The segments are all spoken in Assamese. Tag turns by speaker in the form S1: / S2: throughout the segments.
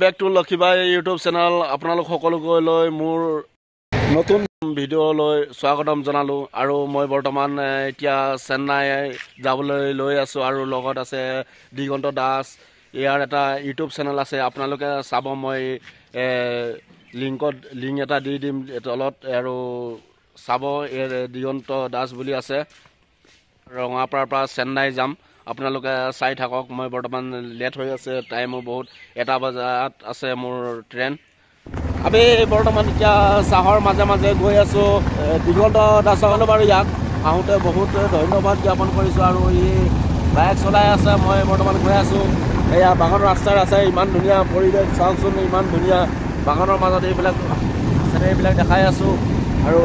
S1: Back to Lakshmibai YouTube channel আপোনালোক সকলোলৈ মোৰ নতুন ভিডিঅ'লৈ স্বাগতম জনালোঁ। আৰু মই বৰ্তমান এতিয়া চেন্নাই যাবলৈ লৈ আছোঁ আৰু লগত আছে দিগন্ত দাস। ইয়াৰ এটা ইউটিউব চেনেল আছে। আপোনালোকে চাব মই লিংকত লিংক এটা দি দিম তলত। আৰু চাব দিগন্ত দাস বুলি আছে। ৰঙাপাৰাৰ পৰা চেন্নাই যাম। আপোনালোকে চাই থাকক মই বৰ্তমান লেট হৈ আছে টাইমো বহুত এটা বজাত আছে মোৰ ট্ৰেইন আমি বৰ্তমান এতিয়া চাহৰ মাজে মাজে গৈ আছোঁ দিগন্ত দাসসকলে বাৰু ইয়াক। আহোঁতে বহুত ধন্যবাদ জ্ঞাপন কৰিছোঁ আৰু ই বাইক চলাই আছে মই বৰ্তমান গৈ আছোঁ। এয়া বাগানৰ ৰাস্তাৰ আছে ইমান ধুনীয়া পৰিৱেশ চাওকচোন ইমান ধুনীয়া বাগানৰ মাজত এইবিলাক এইবিলাক দেখাই আছোঁ। আৰু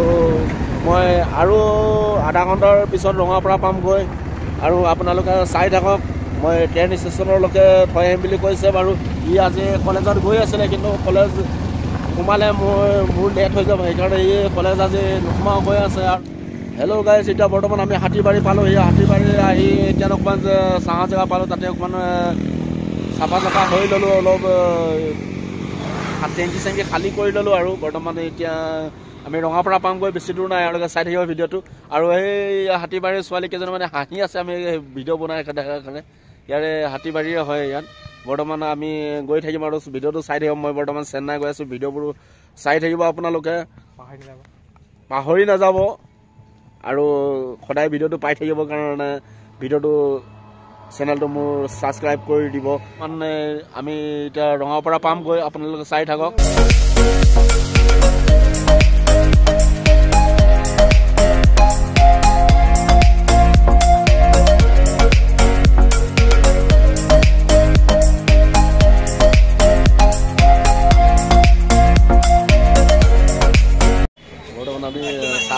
S1: মই আৰু আধা ঘণ্টাৰ পিছত ৰঙাপাৰা পামগৈ। আৰু আপোনালোকে চাই থাকক মই ট্ৰেইন ষ্টেচনলৈকে থৈ আহিম বুলি কৈছে বাৰু। ই আজি কলেজত গৈ আছিলে কিন্তু কলেজ সোমালে মই মোৰ লেট হৈ যাব সেইকাৰণে ই কলেজ আজি নোসোমাও গৈ আছে আৰু। হেল্ল' গাইজ এতিয়া বৰ্তমান আমি হাতীবাৰী পালোঁহি হাতীবাৰী আহি এতিয়া অকণমান যে চাহা জেগা পালোঁ তাতে অকণমান চাফা চাফা হৈ ল'লোঁ অলপ টেংকি চেংকি খালী কৰি ল'লোঁ আৰু। বৰ্তমান এতিয়া আমি ৰঙাপাৰা পামগৈ বেছি দূৰ নাই এওঁলোকে চাই থাকিব ভিডিঅ'টো। আৰু সেই হাতীবাৰীৰ ছোৱালী কেইজনী মানে হাঁহি আছে আমি ভিডিঅ' বনাই দেখাৰ কাৰণে। ইয়াৰে হাতীবাৰীৰে হয় ইয়াত। বৰ্তমান আমি গৈ থাকিম আৰু ভিডিঅ'টো চাই থাকিম। মই বৰ্তমান চেন্নাই গৈ আছোঁ ভিডিঅ'বোৰ চাই থাকিব আপোনালোকে। পাহৰি নাযাব। আৰু সদায় ভিডিঅ'টো পাই থাকিবৰ কাৰণে ভিডিঅ'টো চেনেলটো মোৰ ছাবস্ক্ৰাইব কৰি দিব। মানে আমি এতিয়া ৰঙাপাৰা পামগৈ আপোনালোকে চাই থাকক।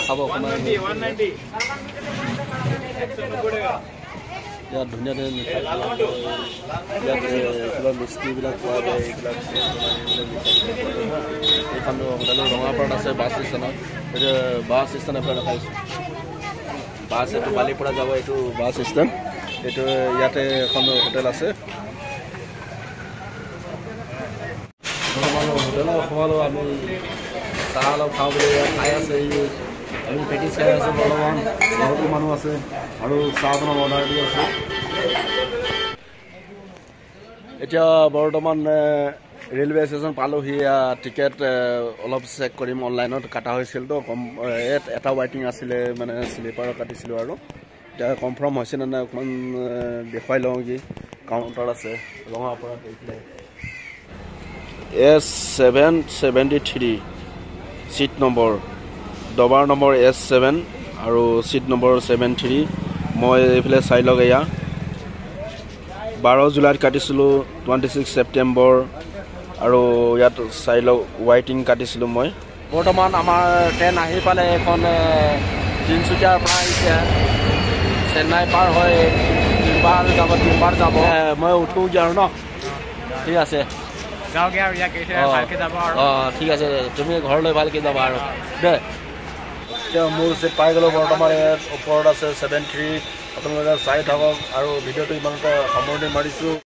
S1: খাব অকণমান। ইয়াত ধুনীয়া ইয়াত মিস্ত্ৰীবিলাক পোৱা যায় এইবিলাক এইখন হোটেলৰ ৰঙাপাৰাত আছে বাছ ষ্টেণ্ডত এইটো বাছ ষ্টেণ্ড এফালে দেখাইছোঁ। বাছ এইটো বালিৰ পৰা যাব এইটো বাছ ষ্টেণ্ড এইটো ইয়াতে এখন হোটেল আছে। বৰ্তমান হোটেলত সোমালোঁ আমি চাহ অলপ খাওঁ বুলি খাই আছে আমি পেটিছ খাই আছোঁ বৰ্তমান বহুতো মানুহ আছে আৰু চাহ বনাব অৰ্ডাৰ দি আছোঁ। এতিয়া বৰ্তমান ৰেলৱে ষ্টেচন পালোঁহি টিকেট অলপ চেক কৰিম অনলাইনত কটা হৈছিলতো কম এট- ৱাইটিং আছিলে মানে শ্লিপাৰত কাটিছিলোঁ আৰু। এতিয়া কনফাৰ্ম হৈছে নে নাই অকণমান দেখুৱাই লওঁ কি কাউণ্টাৰ আছে ৰঙাপাৰাত এইফালে S seven seventy three seat number ডবাৰ number S seven আৰু ছিট নম্বৰ ছেভেন থ্ৰী। মই এইফালে চাই লওক এয়া। বাৰ জুলাইত কাটিছিলোঁ টুৱেণ্টি ছিক্স ছেপ্টেম্বৰ আৰু ইয়াত চাই লওক ৱাইটিং কাটিছিলোঁ মই। বৰ্তমান আমাৰ ট্ৰেইন আহি পালে এখন তিনিচুকীয়াৰ পৰা আহিছে। চেন্নাই পাৰ হৈ তিনবাৰ যাব তিনবাৰ যাব। মই উঠোগৈ আৰু ন? ঠিক আছে। অঁ ঠিক আছে। তুমি ঘৰলৈ ভালকৈ যাবা আৰু। দে। এতিয়া মোৰ চিট পাই গ'লোঁ বৰ্তমান ইয়াত ওপৰত আছে ছেভেন থ্ৰী আপোনালোকে চাই থাকক আৰু ভিডিঅ'টো ইমানতে সামৰণি মাৰিছোঁ।